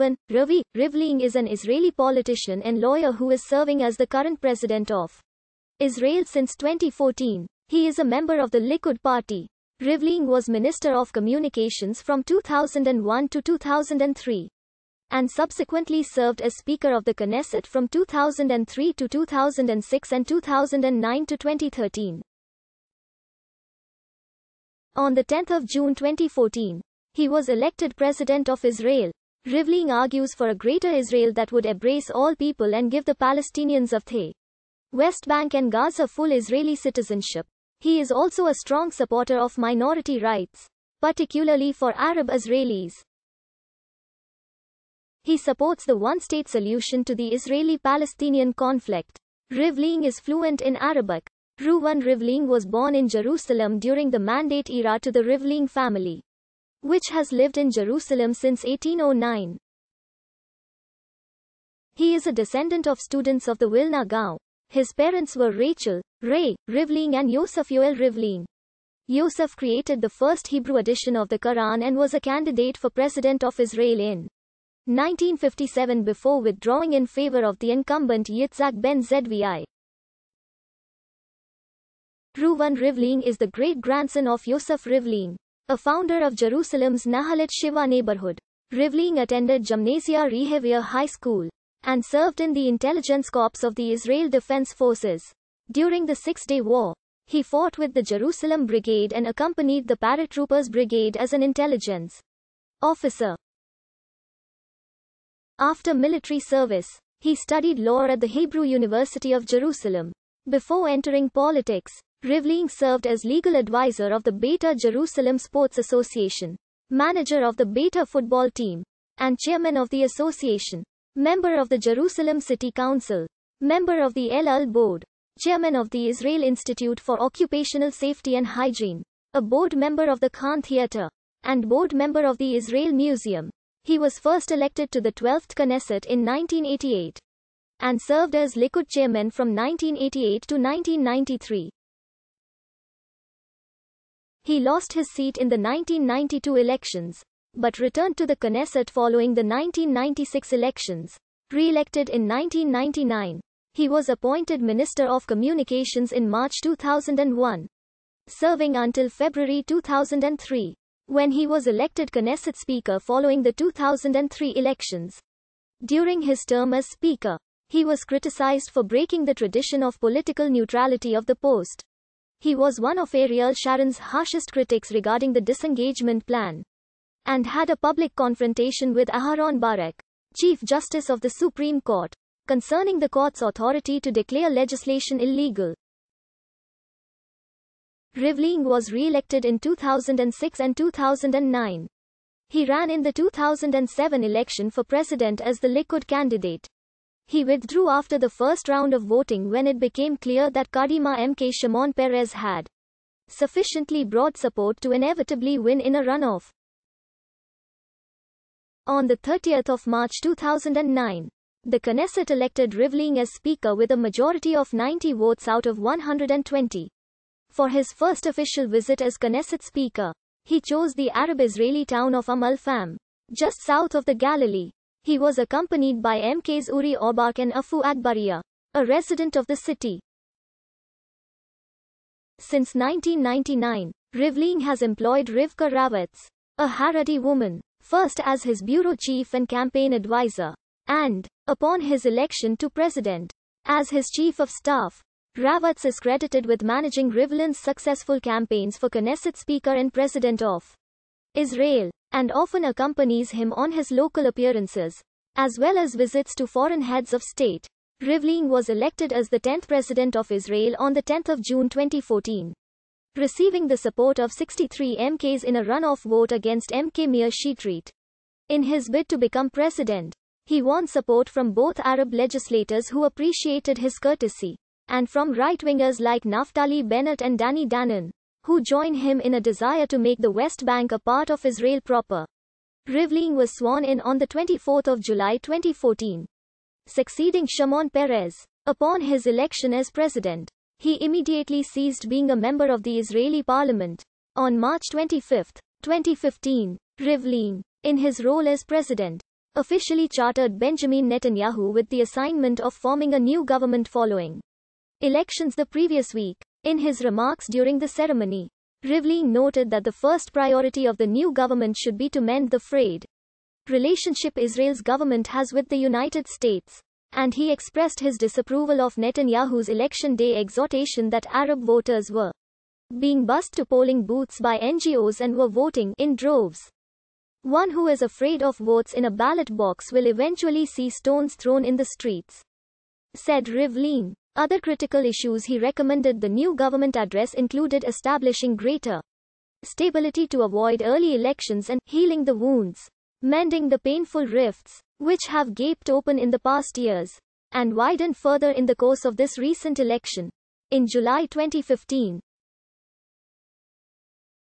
Reuven, Ruvi, Rivlin is an Israeli politician and lawyer who is serving as the current president of Israel since 2014. He is a member of the Likud party. Rivlin was Minister of Communications from 2001 to 2003 and subsequently served as Speaker of the Knesset from 2003 to 2006 and 2009 to 2013. On 10 June 2014, he was elected President of Israel. Rivlin argues for a greater Israel that would embrace all people and give the Palestinians of the West Bank and Gaza full Israeli citizenship. He is also a strong supporter of minority rights, particularly for Arab Israelis. He supports the one-state solution to the Israeli-Palestinian conflict. Rivlin is fluent in Arabic. Reuven Rivlin was born in Jerusalem during the Mandate era to the Rivlin family, which has lived in Jerusalem since 1809. He is a descendant of students of the Vilna Gaon. His parents were Rachel, Ray, Rivlin and Yosef Yoel Rivlin. Yosef created the first Hebrew edition of the Quran and was a candidate for president of Israel in 1957 before withdrawing in favor of the incumbent Yitzhak ben Zvi. Reuven Rivlin is the great-grandson of Yosef Rivlin, a founder of Jerusalem's Nahalat Shiva neighborhood. Rivlin attended Gymnasia Rehavia High School and served in the intelligence corps of the Israel Defense Forces. During the Six-Day War, he fought with the Jerusalem Brigade and accompanied the Paratroopers Brigade as an intelligence officer. After military service, he studied law at the Hebrew University of Jerusalem. Before entering politics, Rivlin served as legal advisor of the Beitar Jerusalem Sports Association, manager of the Beitar football team, and chairman of the association, member of the Jerusalem City Council, member of the El Al Board, chairman of the Israel Institute for Occupational Safety and Hygiene, a board member of the Khan Theatre, and board member of the Israel Museum. He was first elected to the 12th Knesset in 1988 and served as Likud chairman from 1988 to 1993. He lost his seat in the 1992 elections, but returned to the Knesset following the 1996 elections. Re-elected in 1999, he was appointed Minister of Communications in March 2001, serving until February 2003 when he was elected Knesset Speaker following the 2003 elections. During his term as Speaker, he was criticized for breaking the tradition of political neutrality of the post. He was one of Ariel Sharon's harshest critics regarding the disengagement plan and had a public confrontation with Aharon Barak, Chief Justice of the Supreme Court, concerning the court's authority to declare legislation illegal. Rivlin was re-elected in 2006 and 2009. He ran in the 2007 election for president as the Likud candidate. He withdrew after the first round of voting when it became clear that Kadima MK Shimon Peres had sufficiently broad support to inevitably win in a runoff. On the 30th of March 2009, the Knesset elected Rivlin as speaker with a majority of 90 votes out of 120. For his first official visit as Knesset Speaker, he chose the Arab-Israeli town of al-Fahm, just south of the Galilee. He was accompanied by MKs Uri Orbach and Afu Agbaria, a resident of the city. Since 1999, Rivlin has employed Rivka Ravitz, a Haredi woman, first as his bureau chief and campaign advisor, and, upon his election to president, as his chief of staff. Ravitz is credited with managing Rivlin's successful campaigns for Knesset Speaker and President of Israel, and often accompanies him on his local appearances, as well as visits to foreign heads of state. Rivlin was elected as the 10th President of Israel on the 10th of June 2014, receiving the support of 63 MKs in a runoff vote against MK Meir Shetrit. In his bid to become president, he won support from both Arab legislators who appreciated his courtesy and from right-wingers like Naftali Bennett and Danny Danon, who join him in a desire to make the West Bank a part of Israel proper. Rivlin was sworn in on the 24th of July 2014, succeeding Shimon Peres. Upon his election as president, he immediately ceased being a member of the Israeli parliament. On March 25, 2015, Rivlin, in his role as president, officially chartered Benjamin Netanyahu with the assignment of forming a new government following elections the previous week. In his remarks during the ceremony, Rivlin noted that the first priority of the new government should be to mend the frayed relationship Israel's government has with the United States. And he expressed his disapproval of Netanyahu's election day exhortation that Arab voters were being bussed to polling booths by NGOs and were voting in droves. One who is afraid of votes in a ballot box will eventually see stones thrown in the streets. Said Rivlin. Other critical issues he recommended the new government address included establishing greater stability to avoid early elections and healing the wounds, mending the painful rifts, which have gaped open in the past years, and widened further in the course of this recent election. In July 2015,